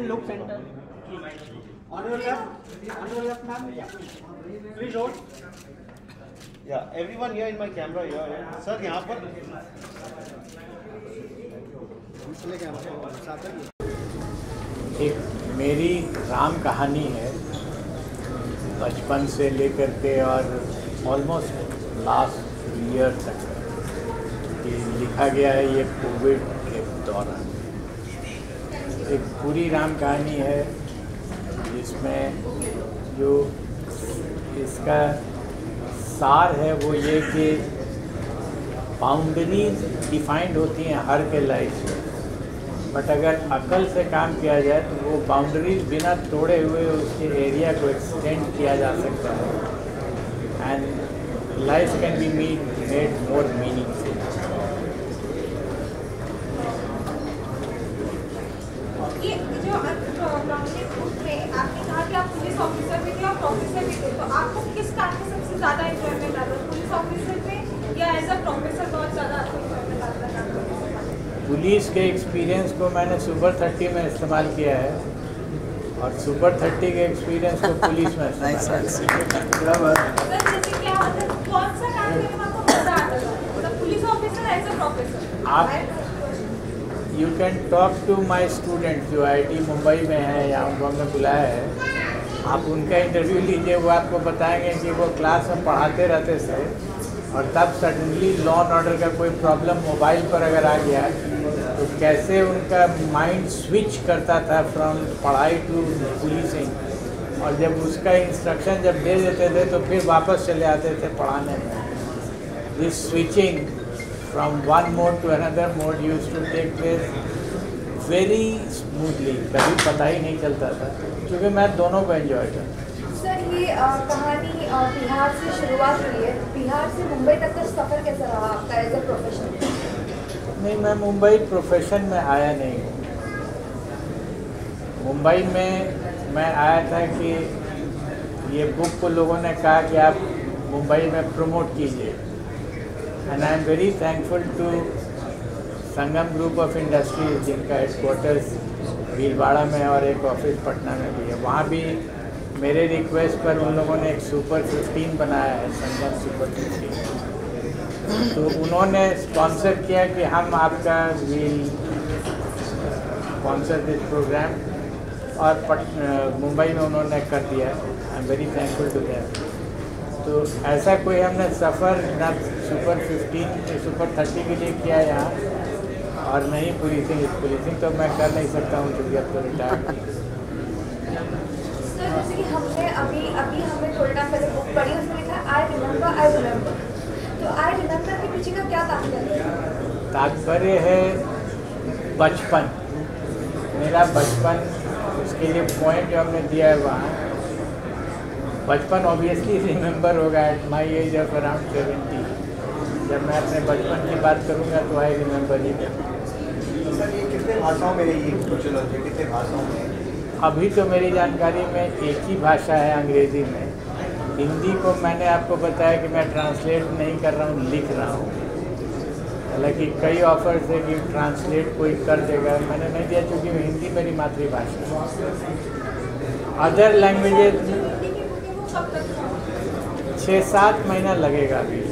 And look centre everyone in my camera sir यहाँ पर एक मेरी राम कहानी है बचपन से लेकर के और ऑलमोस्ट लास्ट ईयर तक। लिखा गया है ये कोविड के दौरान। एक पूरी राम कहानी है, जिसमें जो इसका सार है वो ये कि बाउंड्रीज डिफाइंड होती हैं हर के लाइफ में। बट अगर अकल से काम किया जाए तो वो बाउंड्रीज बिना तोड़े हुए उसके एरिया को एक्सटेंड किया जा सकता है। And life can be mead made more meaningful ये जो प्रॉब्लम ग्रुप में आपने कहा कि आप पुलिस ऑफिसर भी थे और प्रोफेसर भी थे तो आपको किस काम में सबसे ज़्यादा इंजॉयमेंट आता है पुलिस ऑफिसर में या एज अ प्रोफेसर बहुत ज़्यादा आपको इंजॉयमेंट आता है काम करने में? पुलिस के एक्सपीरियंस को मैंने सुपर थर्टी में इस्तेमाल किया है। और सुपर थर्टी के एक्सपीरियंस को पुलिस में इस्तेमाल किया है। सर जैसे क्या होता है कौन सा काम करने में आपको मज़ा आता है? मतलब police officer as a professor आप- you can talk to my student जो आईआईटी मुंबई में है या उनको हमने बुलाया है। आप उनका इंटरव्यू लीजिए वो आपको बताएँगे कि वो क्लास में पढ़ाते रहते थे और तब सडनली लॉ एंड ऑर्डर का कोई प्रॉब्लम मोबाइल पर अगर आ गया कैसे उनका माइंड स्विच करता था फ्रॉम पढ़ाई टू पुलिसिंग और जब उसका इंस्ट्रक्शन जब दे देते थे तो फिर वापस चले आते थे पढ़ाने में। This switching from one mode to another mode use to take place very smoothly कभी पता ही नहीं चलता था, क्योंकि मैं दोनों को एंजॉय करता सर, ये कहानी बिहार से शुरुआत हुई है। बिहार से मुंबई तक का सफ़र कैसा रहा आपका एज अ प्रोफेशनल नहीं, मैं मुंबई प्रोफेशन में आया नहीं। हूँ मुंबई में मैं आया था कि ये बुक को लोगों ने कहा कि आप मुंबई में प्रमोट कीजिए। And I am very thankful to Sangam group of industries जिनका हेडकोार्टर्स भीलवाड़ा में और एक ऑफ़िस पटना में भी है। वहाँ भी मेरे रिक्वेस्ट पर उन लोगों ने एक सुपर 15 बनाया है संगम सुपर 15 तो उन्होंने स्पॉन्सर किया कि हम आपका विल स्पॉन्सर दिस प्रोग्राम और मुंबई में उन्होंने कर दिया I am very thankful to them तो ऐसा कोई हमने सफ़र ना सुपर 15 सुपर 30 के लिए किया यहाँ और नहीं पुलिसिंग पुलिसिंग तो मैं कर नहीं सकता हूँ क्योंकि अब तो रिटायर हमने अभी अभी हमने थोड़े पहले बुक पढ़ी उसमें लिखा I remember I I remember के क्या तात्पर्य? है तात्पर्य है बचपन। मेरा बचपन उसके लिए पॉइंट जो हमने दिया है वहाँ। बचपन ऑब्वियसली रिमेंबर होगा at my age of around seventy जब मैं अपने बचपन की बात करूँगा तो आई रिमेंबर ही सर ये कितने भाषाओं में है? ये सोशियोलॉजी कितने भाषाओं में? अभी तो मेरी जानकारी में एक ही भाषा है अंग्रेज़ी में। हिंदी को मैंने आपको बताया कि मैं ट्रांसलेट नहीं कर रहा हूँ, लिख रहा हूँ। हालाँकि कई ऑफर्स है कि ट्रांसलेट कोई कर देगा। मैंने नहीं दिया क्योंकि हिंदी मेरी मातृभाषा अदर लैंग्वेजेज? छः सात महीना लगेगा अभी।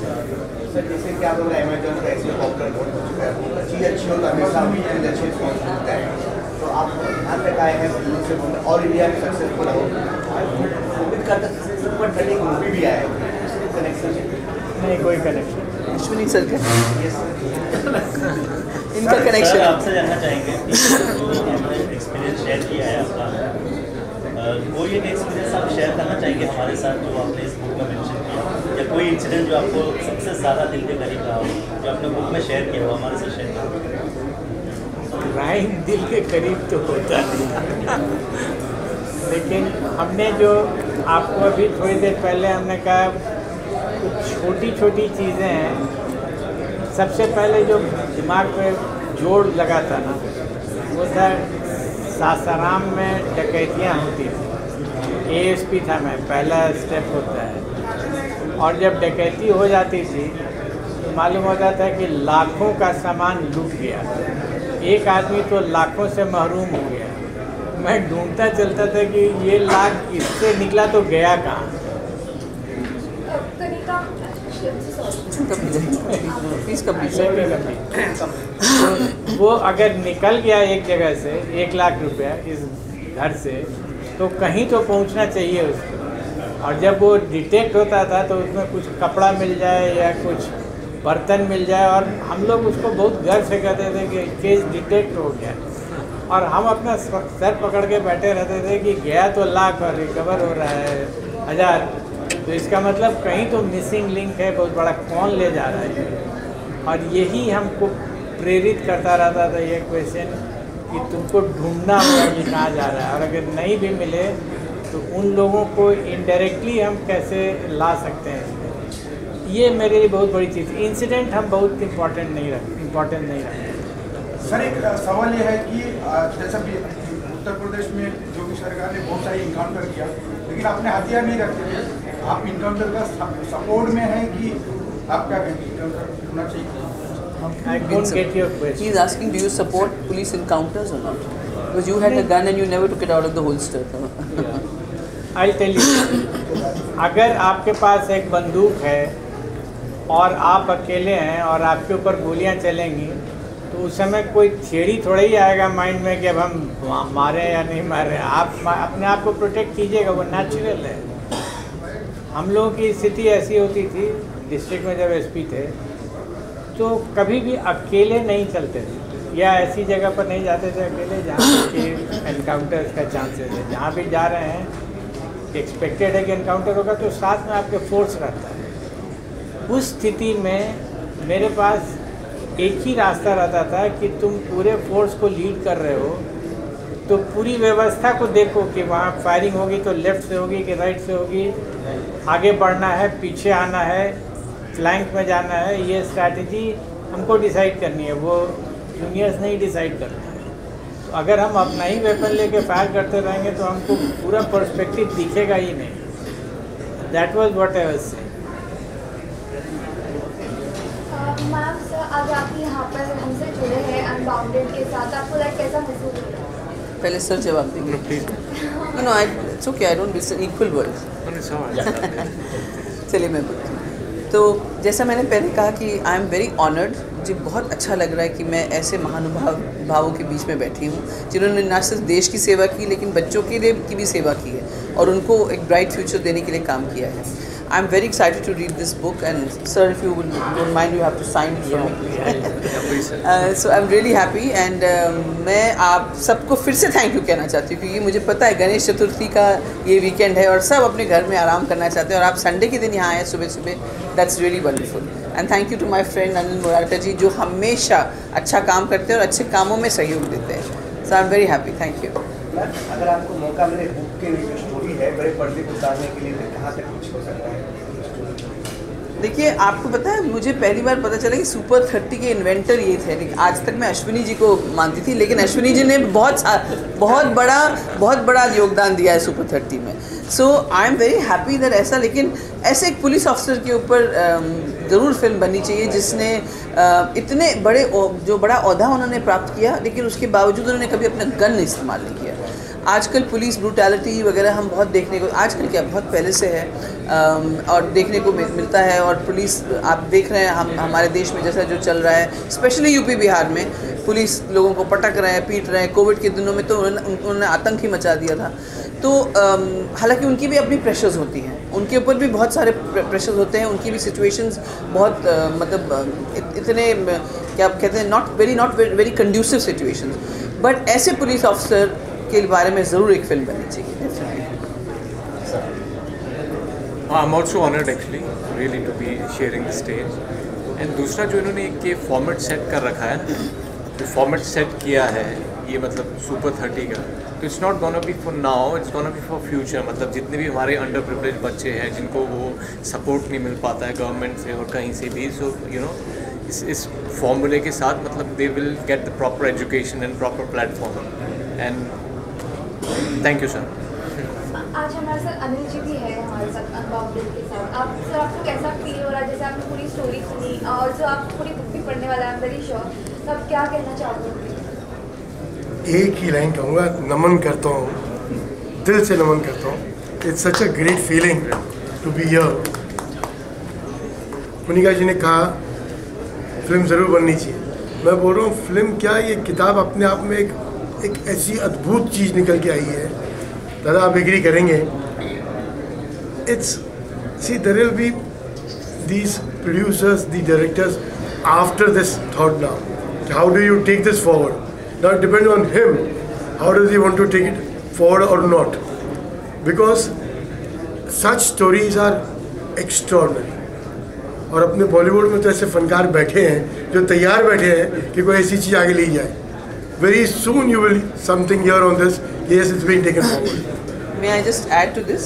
जैसे क्या बोला अमेजोन का ऐसे बहुत हो चुका है अच्छी हो तो हमेशा अच्छी तो आप आए हैं और इंडिया में सक्सेसफुल हो कोविड का सुपर मूवी भी आया कनेक्शन नहीं कोई कनेक्शन अश्विनी सर का? इनका कनेक्शन आपसे जानना चाहेंगे एक्सपीरियंस शेयर किया है आपका कोई एक एक्सपीरियंस आप शेयर करना चाहेंगे हमारे साथ जो आपने इस बुक में मेंशन किया या कोई इंसिडेंट जो आपको सबसे ज़्यादा दिल के करीब रहा हो जो आपने बुक में शेयर किया हो हमारे साथ शेयर करें क्राइम दिल के करीब तो होता नहीं लेकिन हमने जो आपको अभी थोड़ी देर पहले हमने कहा, कुछ छोटी छोटी चीज़ें हैं। सबसे पहले जो दिमाग पे जोड़ लगा था ना, वो था सासाराम में डकैतियाँ होती थी एएसपी था मैं, पहला स्टेप होता है। और जब डकैती हो जाती थी तो मालूम होता था कि लाखों का सामान लूट गया। एक आदमी तो लाखों से महरूम हो गया। मैं ढूंढता चलता था कि ये लाख इससे निकला तो गया कहाँ? तो वो अगर निकल गया एक जगह से एक लाख रुपया इस घर से तो कहीं तो पहुँचना चाहिए उसको। और जब वो डिटेक्ट होता था तो उसमें कुछ कपड़ा मिल जाए या कुछ बर्तन मिल जाए और हम लोग उसको बहुत गर्व से कहते थे कि केस डिटेक्ट हो गया। और हम अपना सर पकड़ के बैठे रहते थे कि गया तो लाख और रिकवर हो रहा है। हज़ार। तो इसका मतलब कहीं तो मिसिंग लिंक है, बहुत बड़ा कौन ले जा रहा है? और यही हमको प्रेरित करता रहता था ये क्वेश्चन कि तुमको ढूंढना होगा कि कहाँ जा रहा है। और अगर नहीं भी मिले तो उन लोगों को इनडायरेक्टली हम कैसे ला सकते हैं? ये मेरे लिए बहुत बड़ी चीज़ इंसिडेंट हम बहुत इम्पोर्टेंट नहीं रखते इम्पोर्टेंट नहीं रखते। सर एक सवाल ये है कि जैसा भी उत्तर प्रदेश में जो भी सरकार ने बहुत सारी इनकाउंटर किया लेकिन आपने हथियार नहीं रखे थे आप इनकाउंटर का सपोर्ट में है कि आप क्या कहेंगे? इनकाउंटर होना चाहिए। I don't get your He question is asking, do you support police encounters or not? Because you had a gun and you never took it out of the holster. I tell you अगर आपके पास एक बंदूक है और आप अकेले हैं और आपके ऊपर गोलियाँ चलेंगी तो उस समय कोई थियरी थोड़ा ही आएगा माइंड में कि अब हम मारे या नहीं मारे। आप अपने आप को प्रोटेक्ट कीजिएगा, वो नेचुरल है। हम लोगों की स्थिति ऐसी होती थी डिस्ट्रिक्ट में जब एसपी थे तो कभी भी अकेले नहीं चलते थे। या ऐसी जगह पर नहीं जाते थे अकेले, जहाँ कि एनकाउंटर्स का चांसेस है। जहाँ भी जा रहे हैं एक्सपेक्टेड है कि एनकाउंटर होगा तो साथ में आपके फोर्स रहता है। उस स्थिति में मेरे पास एक ही रास्ता रहता था कि तुम पूरे फोर्स को लीड कर रहे हो तो पूरी व्यवस्था को देखो कि वहाँ फायरिंग होगी तो लेफ़्ट से होगी कि राइट से होगी। आगे बढ़ना है, पीछे आना है फ्लैंक में जाना है, ये स्ट्रैटेजी हमको डिसाइड करनी है, वो जूनियर्स नहीं डिसाइड करना है तो अगर हम अपना ही वेपन लेके फायर करते रहेंगे तो हमको पूरा पर्सपेक्टिव दिखेगा ही नहीं। That was what was saying ma'am sir आज आप यहाँ पर हमसे जुड़े हैं अनबाउंडेड के साथ। आपको लाइक कैसा महसूस हो रहा है? पहले सर जवाब देंगे। No no I it's okay I don't miss equal word चलिए मैं बोलती हूँ। तो जैसा मैंने पहले कहा कि आई एम वेरी ऑनर्ड मुझे बहुत अच्छा लग रहा है कि मैं ऐसे महानुभाव भावों के बीच में बैठी हूँ जिन्होंने ना सिर्फ़ देश की सेवा की लेकिन बच्चों के लिए की भी सेवा की है और उनको एक ब्राइट फ्यूचर देने के लिए काम किया है। I am very excited to read this book and sir if you don't mind you have to sign so I am really happy and मैं आप सबको फिर से थैंक यू कहना चाहती हूँ क्योंकि मुझे पता है गणेश चतुर्थी का ये वीकेंड है और सब अपने घर में आराम करना चाहते हैं और आप संडे के दिन यहाँ आए सुबह सुबह that's really wonderful and thank you to my friend Anil Morata ji जो हमेशा अच्छा काम करते हैं और अच्छे कामों में सहयोग देते हैं। So I am very happy thank you अगर आपको मौका मिले बुक के जो स्टोरी है बड़े पर्दे को उतारने के लिए कहाँ तक कुछ हो सकता है? देखिए, आपको पता है, मुझे पहली बार पता चला कि सुपर थर्टी के इन्वेंटर ये थे। लेकिन आज तक मैं अश्विनी जी को मानती थी, लेकिन अश्विनी जी ने बहुत बहुत बड़ा बहुत बड़ा योगदान दिया है सुपर थर्टी में। So I am very happy that ऐसा, लेकिन ऐसे एक पुलिस ऑफिसर के ऊपर ज़रूर फ़िल्म बननी चाहिए, जिसने इतने बड़े जो बड़ा अहदा उन्होंने प्राप्त किया, लेकिन उसके बावजूद उन्होंने कभी अपना गन इस्तेमाल नहीं किया। आजकल पुलिस ब्रूटैलिटी वगैरह हम बहुत देखने को आजकल क्या बहुत पहले से है। और देखने को मिलता है और पुलिस आप देख रहे हैं हम हमारे देश में जैसा जो चल रहा है स्पेशली यूपी बिहार में पुलिस लोगों को पटक रहे हैं पीट रहे हैं। कोविड के दिनों में तो उन्होंने आतंक ही मचा दिया था। तो हालाँकि उनकी भी अपनी प्रेशर्स होती हैं। उनके ऊपर भी बहुत सारे प्रेशर्स होते हैं। उनकी भी सिचुएशंस बहुत अ, मतलब इत- इतने क्या कहते हैं not very not very conducive situations but ऐसे पुलिस ऑफिसर के बारे में ज़रूर एक फ़िल्म बननी चाहिए। I am also honoured actually really to be sharing the stage and दूसरा जो इन्होंने एक ये फॉर्मेट सेट कर रखा है, जो फॉर्मेट सेट किया है, ये मतलब सुपर थर्टी का तो it's not gonna be for now it's gonna be for future मतलब जितने भी हमारे अंडर प्रिवलेज बच्चे हैं, जिनको वो सपोर्ट नहीं मिल पाता है गवर्नमेंट से और कहीं से भी सो यू नो इस इस फॉर्मूले के साथ मतलब they will get the proper education and proper platform and thank you sir आज हमारे साथ अनिल जी भी है हमारे साथ अनबाउंडेड के साथ। आप सर आपको कैसा फील हो रहा है? जैसे आपने पूरी स्टोरी सुनी और जो आप पूरी बुक भी पढ़ने वाला है वेरी श्योर तो आप क्या कहना चाहोगे? एक ही लाइन कहूँगा नमन करता हूँ। दिल से नमन करता हूँ। It's such a great feeling to be here Munika ji ने कहा फ़िल्म ज़रूर बननी चाहिए। मैं बोल रहा हूँ फ़िल्म क्या? ये किताब अपने आप में एक एक ऐसी अद्भुत चीज़ निकल के आई है। दादा, आप एग्री करेंगे? It's see there will be these producers the directors after this thought now how do you take this forward not depend on him how does you want to take it forward और not because such stories are extraordinary और अपने बॉलीवुड में तो ऐसे फनकार बैठे हैं, जो तैयार बैठे हैं कि कोई ऐसी चीज़ आगे ले जाए। Very soon you will something hear on this yes it's being taken forward may I just add to this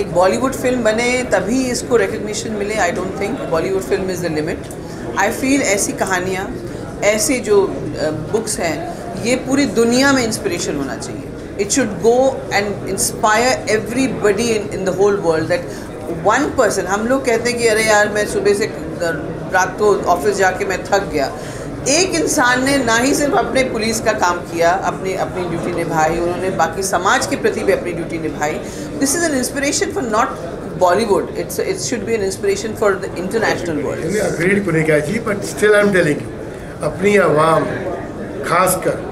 एक बॉलीवुड फ़िल्म बने तभी इसको रिकग्निशन मिले I don't think Bollywood film is the limit I feel ऐसी कहानियाँ ऐसे जो books uh, हैं ये पूरी दुनिया में इंस्पिरेशन होना चाहिए. It should go and inspire everybody in in the whole world that one person हम लोग कहते हैं कि अरे यार मैं सुबह से रात को ऑफ़िस जाके मैं थक गया. एक इंसान ने ना ही सिर्फ़ अपने पुलिस का काम किया अपनी अपनी ड्यूटी निभाई उन्होंने बाकी समाज के प्रति भी अपनी ड्यूटी निभाई। This is an inspiration for not Bollywood it's it should be an inspiration for the international world agreed Kunika ji but still I am telling you अपनी आवाम खासकर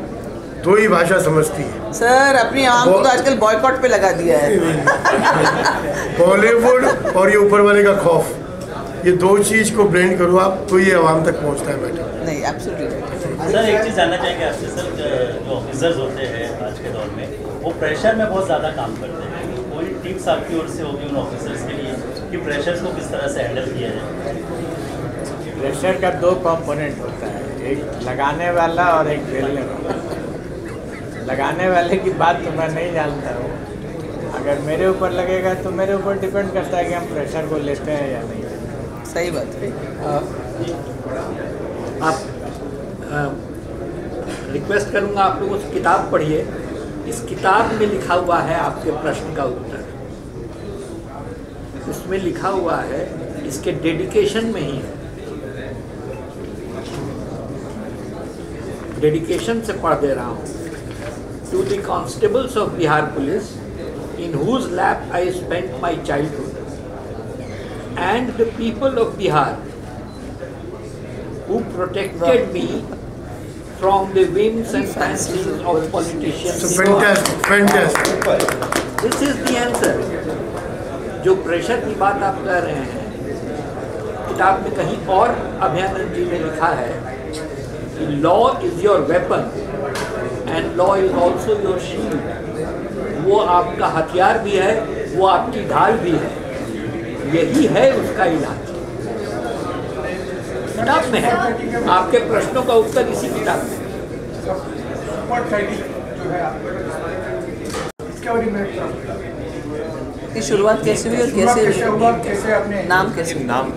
दो ही भाषा समझती है। सर अपनी आवाम को तो आजकल बॉयकॉट पे लगा दिया है। बॉलीवुड और ये ऊपर वाले का खौफ। ये दो चीज़ को ब्लेंड करो आप तो ये आवाम तक पहुँचता है बेटा नहीं एब्सोल्युटली सर एक चीज़ जानना चाहेंगे आपसे सर जो ऑफिसर्स होते हैं आज के दौर में वो प्रेशर में बहुत ज़्यादा काम करते हैं। कोई टिप्स आपकी ओर से होगी उन ऑफिसर्स के लिए कि प्रेशर्स को किस तरह से हैंडल किया जाए? प्रेशर का दो कंपोनेंट होता है एक लगाने वाला और एक झेलने वाला। लगाने वाले की बात तो मैं नहीं जानता हूँ। अगर मेरे ऊपर लगेगा तो मेरे ऊपर डिपेंड करता है कि हम प्रेशर को लेते हैं या नहीं। सही बात है। आप रिक्वेस्ट करूँगा आप लोग उस किताब पढ़िए। इस किताब में लिखा हुआ है आपके प्रश्न का उत्तर। इसमें लिखा हुआ है इसके डेडिकेशन में ही है। डेडिकेशन से पढ़ दे रहा हूँ। To the constables of Bihar police in whose lap I spent my childhood, and the people of Bihar who protected me from the whims and fancies of politicians. So fantastic, fantastic. This is the answer. जो pressure की बात आप कर रहे हैं किताब में कहीं और अभ्यानंद जी ने लिखा है कि law is your weapon and law is also your shield वो आपका हथियार भी है वो आपकी ढाल भी है यही है उसका इलाज। किताब में है। आपके प्रश्नों का उत्तर इसी किताब में। की शुरुआत कैसे हुई और कैसे नाम कैसे नाम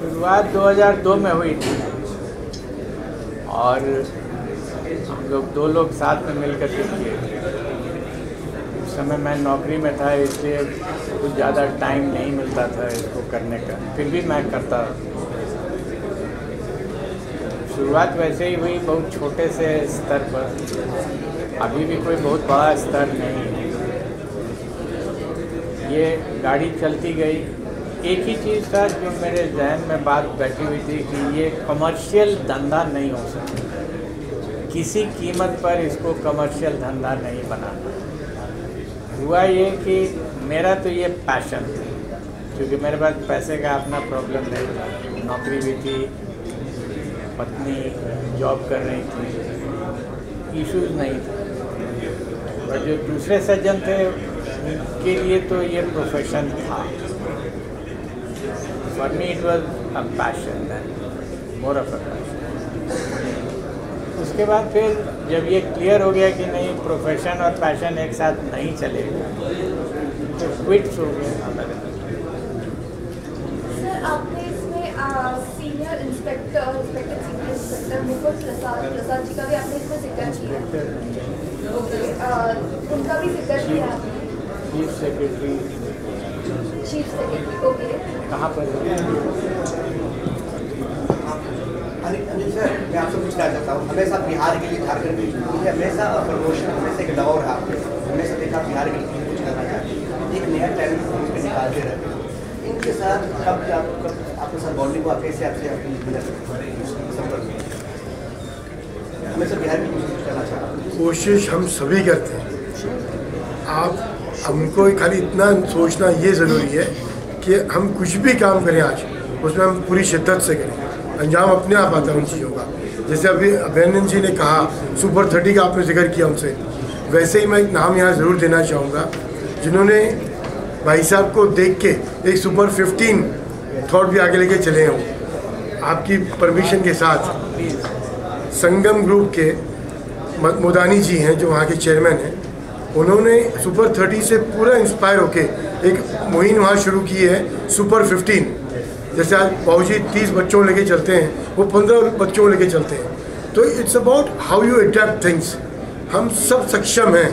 शुरुआत 2002 में हुई थी। और हम लोग दो लोग साथ में मिलकर के किए। थे समय मैं नौकरी में था, इसलिए कुछ ज़्यादा टाइम नहीं मिलता था इसको करने का। फिर भी मैं करता। शुरुआत वैसे ही हुई बहुत छोटे से स्तर पर। अभी भी कोई बहुत बड़ा स्तर नहीं है। ये गाड़ी चलती गई। एक ही चीज़ था जो मेरे जहन में बात बैठी हुई थी कि ये कमर्शियल धंधा नहीं हो सकता। किसी कीमत पर इसको कमर्शियल धंधा नहीं बनाना। हुआ ये कि मेरा तो ये पैशन था, क्योंकि मेरे पास पैसे का अपना प्रॉब्लम नहीं था। नौकरी भी थी, पत्नी जॉब कर रही थी इश्यूज़ नहीं थे। और जो दूसरे सज्जन थे, उनके लिए तो ये प्रोफेशन था। For me it was a passion more of a passion उसके बाद फिर जब ये क्लियर हो गया कि नहीं प्रोफेशन और पैशन एक साथ नहीं चलेगा तो क्विट्स हो गया सर आपने इसमें senior inspector inspector senior inspector Mukul Prasad Prasad ji का भी आपने इसमें ज़िक्र किया। ओके उनका भी ज़िक्र किया। Chief secretary chief secretary okay. कहाँ पर सर क्या आपसे पूछना चाहता हूँ, हमेशा बिहार के लिए झारखंड के हमेशा प्रमोशन हमेशा एक लगाव रहा, हमेशा देखा बिहार के लिए कुछ करना चाहते हैं एक नया टैलेंट को निकालते रहते हैं। इनके साथ कब आप कब आपके संपर्क हमेशा बिहार में कुछ करना चाहता कोशिश हम सभी करते हैं। आप, हमको खाली इतना सोचना ये ज़रूरी है कि हम कुछ भी काम करें आज, उसमें हम पूरी शिद्दत से करें। अंजाम अपने आप आता है उन चीज़ों का। जैसे अभी अभिनंदन जी ने कहा, सुपर थर्टी का आपने ज़िक्र किया उनसे। वैसे ही मैं एक नाम यहाँ ज़रूर देना चाहूँगा, जिन्होंने भाई साहब को देख के एक सुपर फिफ्टीन थॉट भी आगे लेके चले हैं। आपकी परमिशन के साथ संगम ग्रुप के मोदानी जी हैं, जो वहाँ के चेयरमैन हैं। उन्होंने सुपर थर्टी से पूरा इंस्पायर होके एक मुहिम वहाँ शुरू की है, सुपर फिफ्टीन। जैसे आज बाबूजी तीस बच्चों लेके चलते हैं वो पंद्रह बच्चों लेके चलते हैं। तो it's about how you adapt things हम सब सक्षम हैं।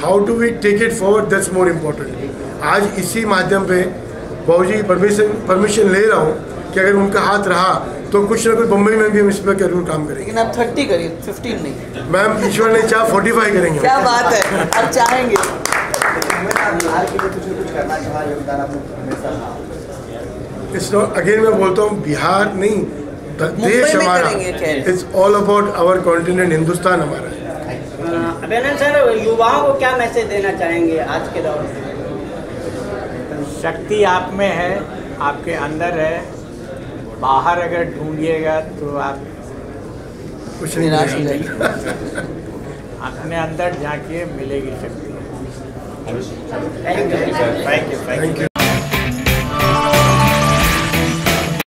How do we take it forward that's more important आज इसी माध्यम पे बाबूजी परमिशन परमिशन ले रहा हूँ कि अगर उनका हाथ रहा तो कुछ ना कुछ बम्बई में भी हम इस पर ज़रूर काम करेंगे। लेकिन आप थर्टी करिए फिफ्टीन नहीं। मैम ईश्वर ने चाह फोर्टी फाइव करेंगे। क्या बात है आप चाहेंगे? इट्स नॉट अगेन मैं बोलता हूँ बिहार नहीं देश हमारा। It's all about our continent Hindustan हमारा। है अभिनंदन सर युवाओं को क्या मैसेज देना चाहेंगे आज के दौर में? शक्ति आप में है आपके अंदर है। बाहर अगर ढूंढिएगा तो आप कुछ निराश हो मिलेगा। जाएँगे अपने अंदर झांकिए मिलेगी शक्ति। Thank you thank you